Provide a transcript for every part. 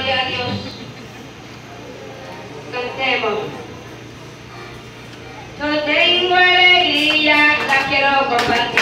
Gloria a Dios. Cantemos. Yo tengo alegría, la quiero compartir.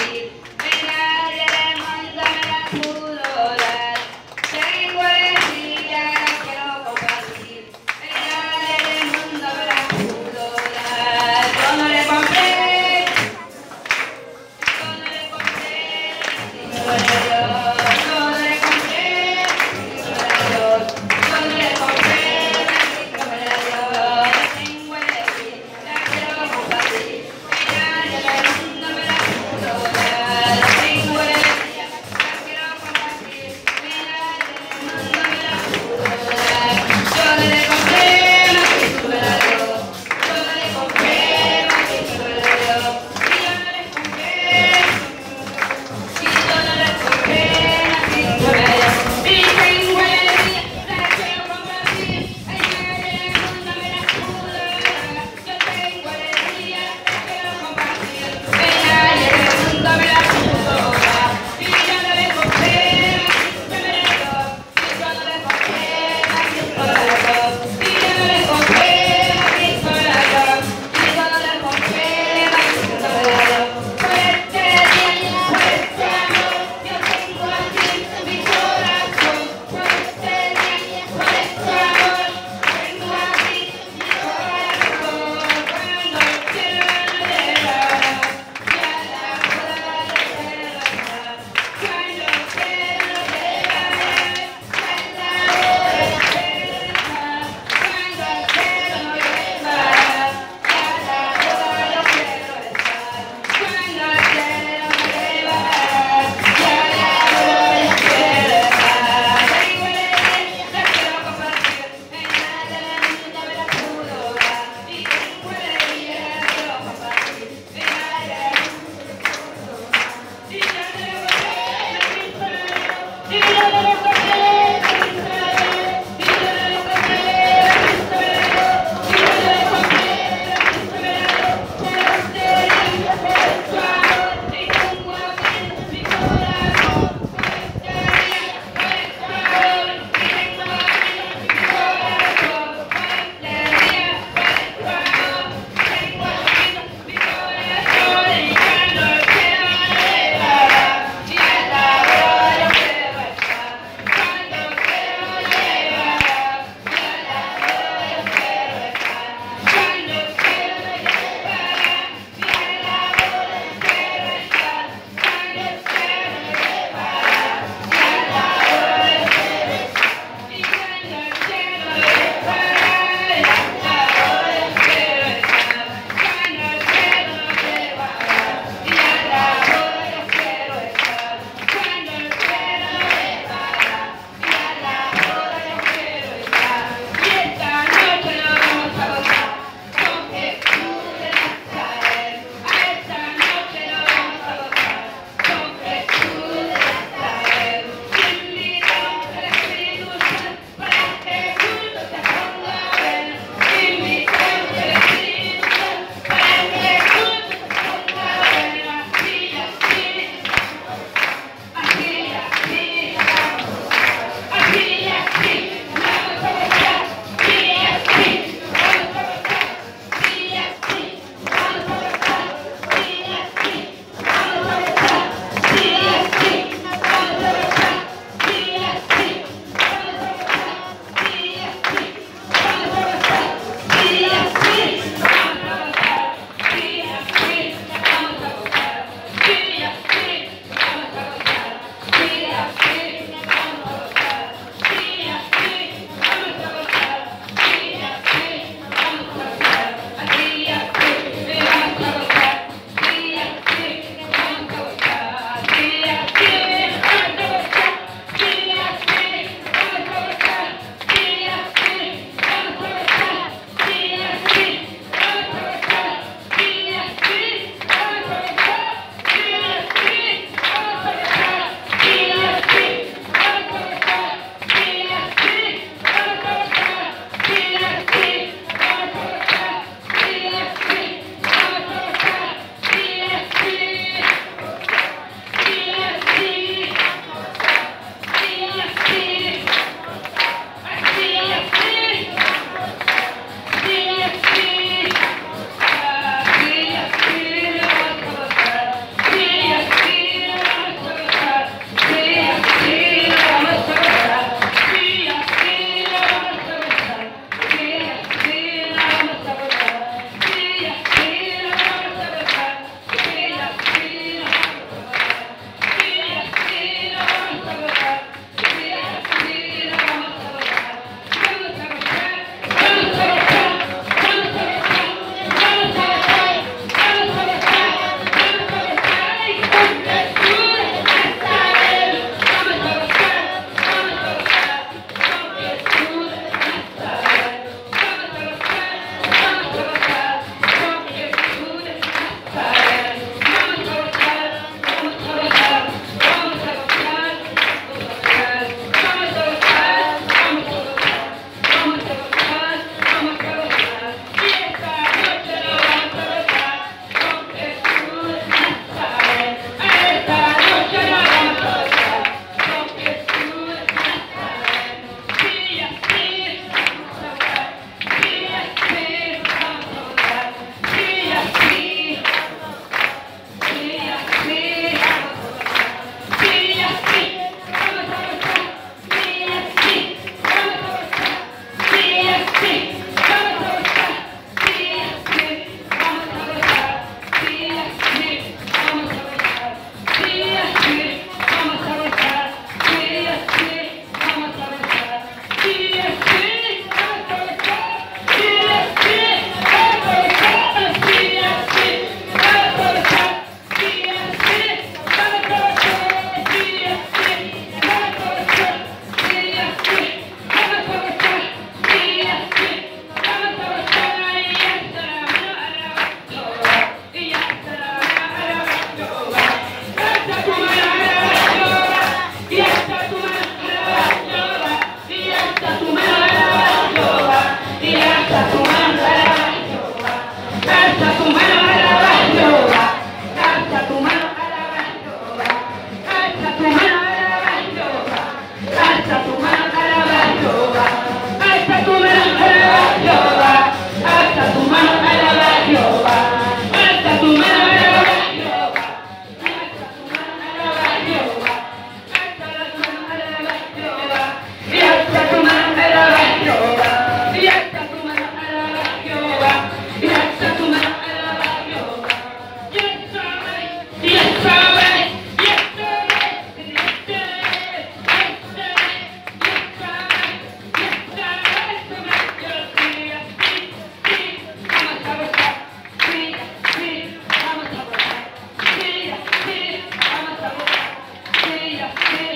Thank you.